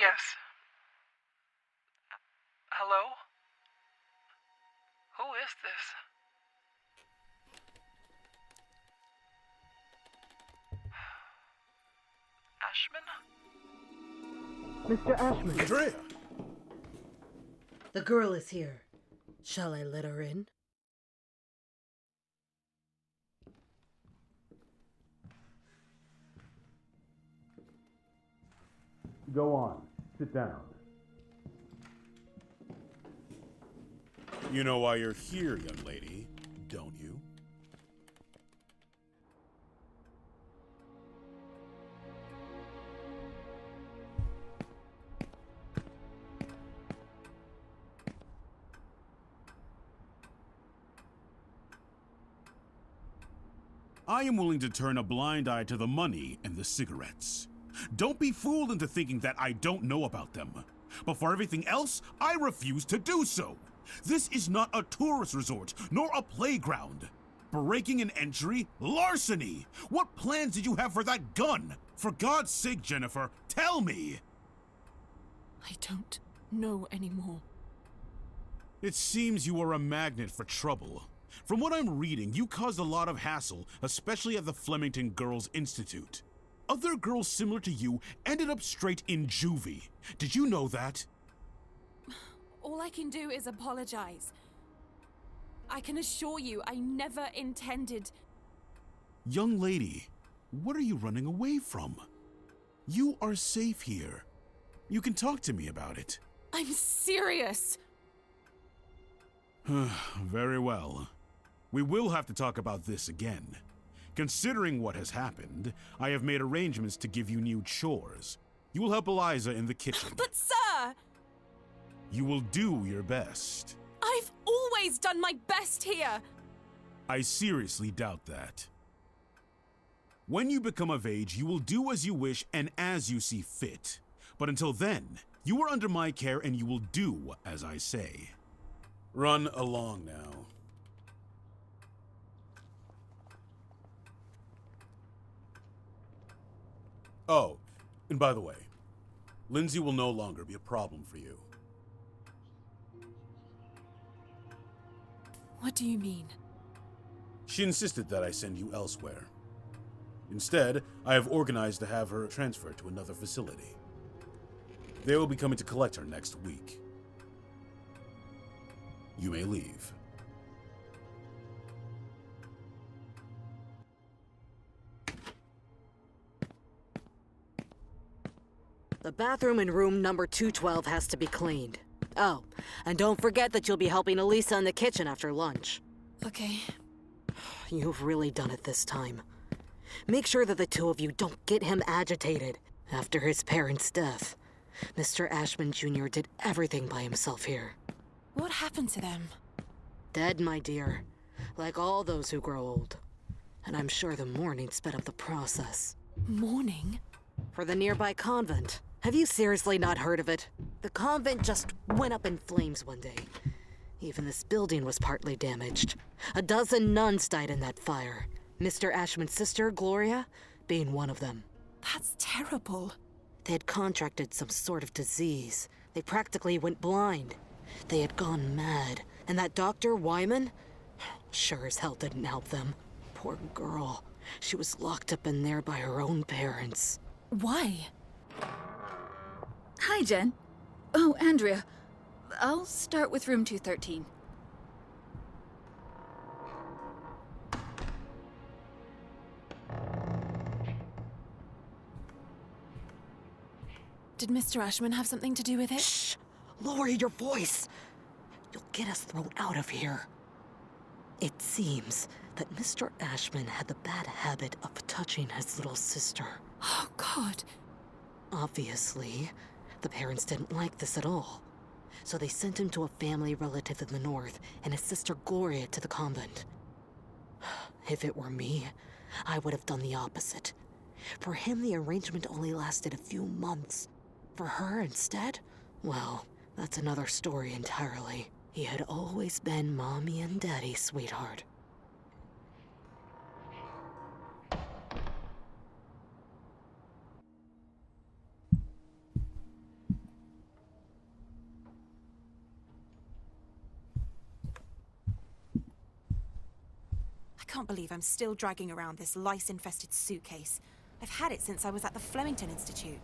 Yes. Hello? Who is this? Ashmann? Mr. Ashmann. Andrea! The girl is here. Shall I let her in? Go on. Sit down. You know why you're here, young lady, don't you? I am willing to turn a blind eye to the money and the cigarettes. Don't be fooled into thinking that I don't know about them. But for everything else, I refuse to do so. This is not a tourist resort, nor a playground. Breaking an entry? Larceny! What plans did you have for that gun? For God's sake, Jennifer, tell me! I don't know anymore. It seems you are a magnet for trouble. From what I'm reading, you caused a lot of hassle, especially at the Flemington Girls Institute. Other girls similar to you ended up straight in juvie. Did you know that? All I can do is apologize. I can assure you, I never intended. Young lady, what are you running away from? You are safe here. You can talk to me about it. I'm serious! Very well. We will have to talk about this again. Considering what has happened, I have made arrangements to give you new chores. You will help Eliza in the kitchen. But, sir! You will do your best. I've always done my best here! I seriously doubt that. When you become of age, you will do as you wish and as you see fit. But until then, you are under my care and you will do as I say. Run along now. Oh, and by the way, Lindsay will no longer be a problem for you. What do you mean? She insisted that I send you elsewhere. Instead, I have organized to have her transferred to another facility. They will be coming to collect her next week. You may leave. The bathroom in room number 212 has to be cleaned. Oh, and don't forget that you'll be helping Elisa in the kitchen after lunch. Okay. You've really done it this time. Make sure that the two of you don't get him agitated after his parents' death. Mr. Ashmann Jr. did everything by himself here. What happened to them? Dead, my dear. Like all those who grow old. And I'm sure the mourning sped up the process. Mourning? For the nearby convent. Have you seriously not heard of it? The convent just went up in flames one day. Even this building was partly damaged. A dozen nuns died in that fire. Mr. Ashmann's sister, Gloria, being one of them. That's terrible. They had contracted some sort of disease. They practically went blind. They had gone mad. And that Dr. Wyman? Sure as hell didn't help them. Poor girl. She was locked up in there by her own parents. Why? Hi, Jen. Oh, Andrea. I'll start with room 213. Did Mr. Ashmann have something to do with it? Shh! Lower your voice! You'll get us thrown out of here. It seems that Mr. Ashmann had the bad habit of touching his little sister. Oh, God. Obviously, the parents didn't like this at all. So they sent him to a family relative in the north and his sister Gloria to the convent. If it were me, I would have done the opposite. For him, the arrangement only lasted a few months. For her, instead, well, that's another story entirely. He had always been mommy and daddy's sweetheart. can't believe I'm still dragging around this lice infested suitcase. I've had it since I was at the Flemington Institute.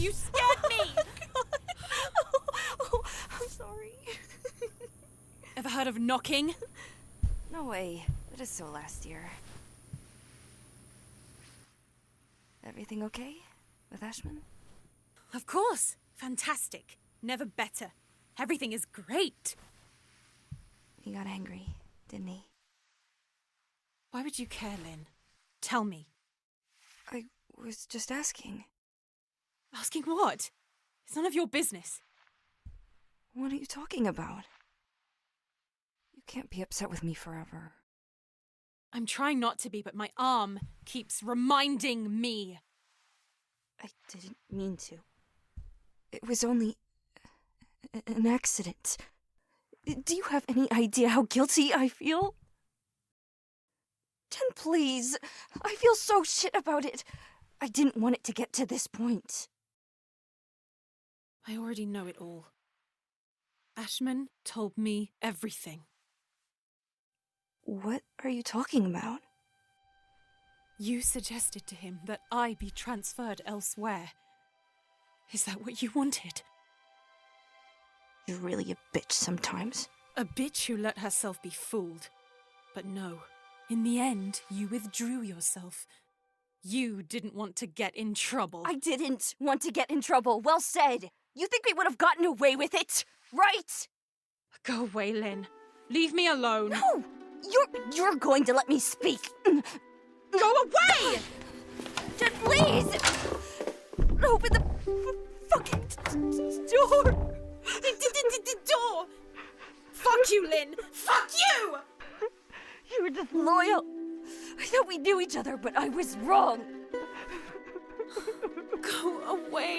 You scared me! Oh, oh, oh, I'm sorry. Ever heard of knocking? No way. That is so last year. Everything okay with Ashmann? Of course. Fantastic. Never better. Everything is great. He got angry, didn't he? Why would you care, Lynn? Tell me. I was just asking. Asking what? It's none of your business. What are you talking about? You can't be upset with me forever. I'm trying not to be, but my arm keeps reminding me. I didn't mean to. It was only an accident. Do you have any idea how guilty I feel? Jen, please. I feel so shit about it. I didn't want it to get to this point. I already know it all. Ashmann told me everything. What are you talking about? You suggested to him that I be transferred elsewhere. Is that what you wanted? You're really a bitch sometimes. A bitch who let herself be fooled. But no, in the end, you withdrew yourself. You didn't want to get in trouble. I didn't want to get in trouble. Well said. You think we would have gotten away with it, right? Go away, Lynn. Leave me alone. No! You're you're going to let me speak. Go away! Jen, please! Open the fucking door! The door! Fuck you, Lynn! Fuck you! You were disloyal. I thought we knew each other, but I was wrong. Go away.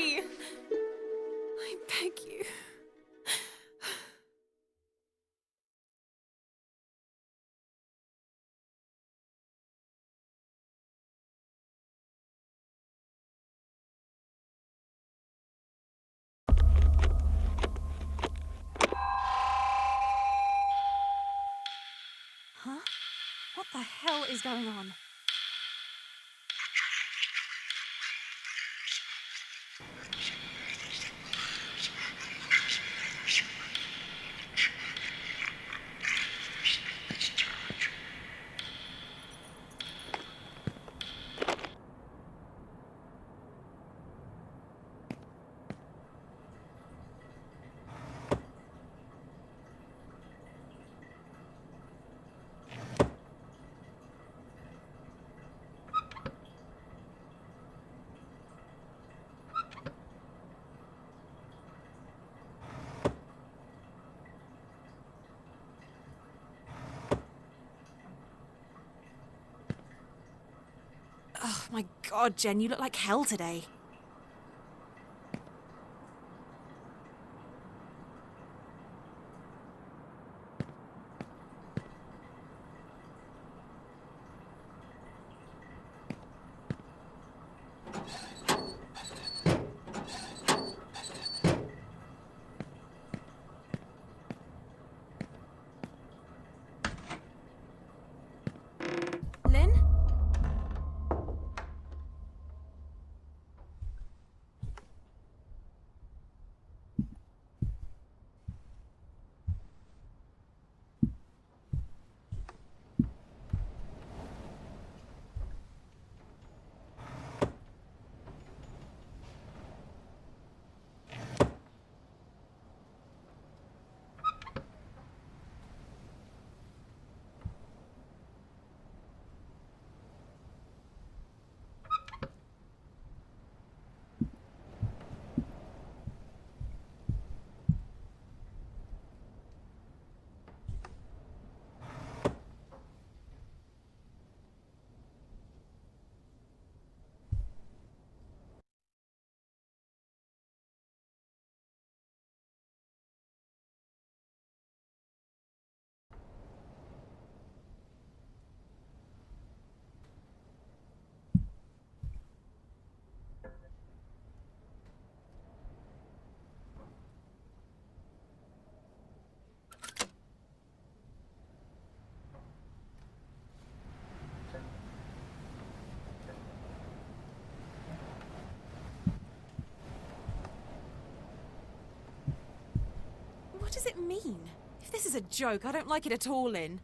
What the hell is going on? Oh my god, Jen, you look like hell today. Lynn? Mean? If this is a joke, I don't like it at all, Lynn.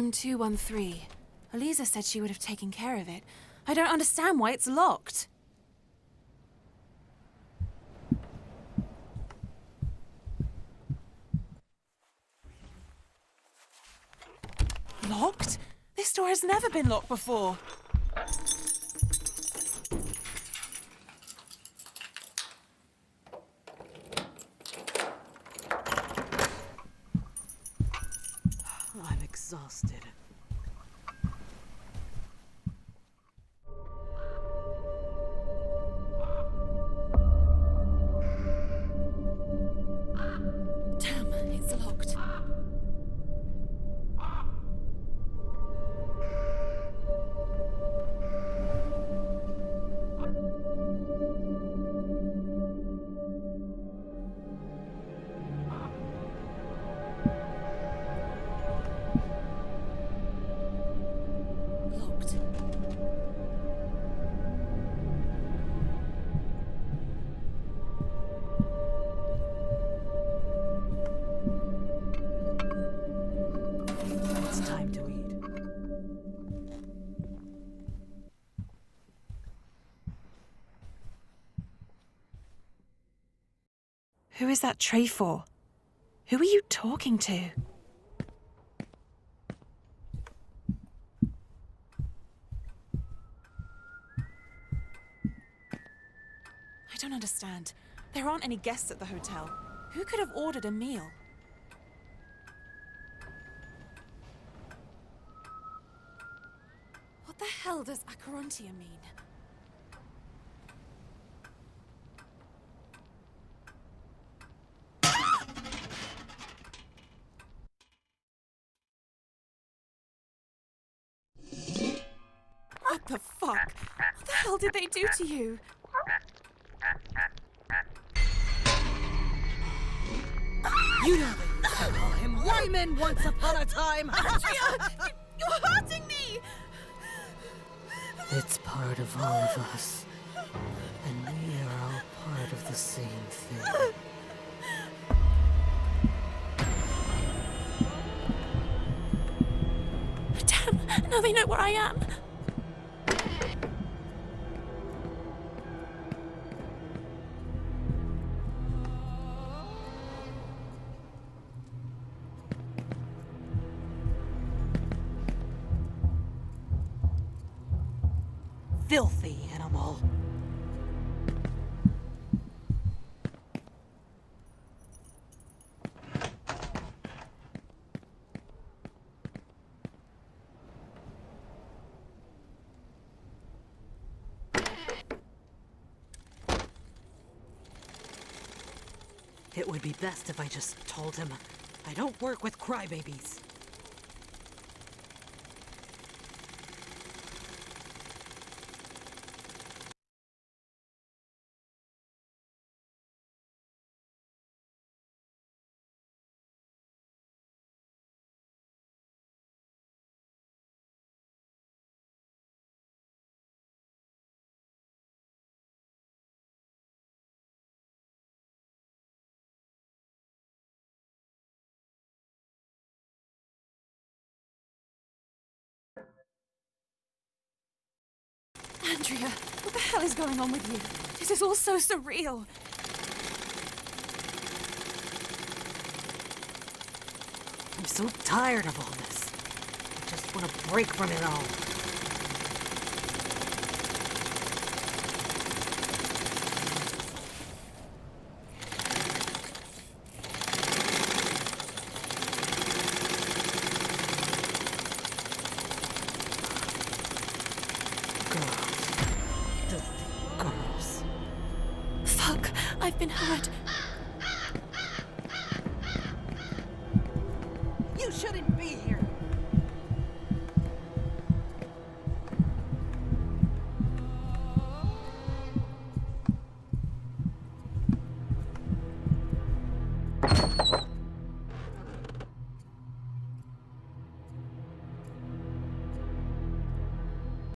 Room 213. Eliza said she would have taken care of it. I don't understand why it's locked. Locked? This door has never been locked before. Who is that tray for? Who are you talking to? I don't understand. There aren't any guests at the hotel. Who could have ordered a meal? What the hell does Acherontia mean? Do to you? You know used to call him Wyman once upon a time. Andrea! You're hurting me! it's part of all of us. And we are all part of the same thing. Damn, now they know where I am. Filthy animal. It would be best if I just told him I don't work with crybabies. Andrea, what the hell is going on with you? This is all so surreal. I'm so tired of all this. I just want to break from it all. Girls. Filthy girls. Fuck. I've been hurt.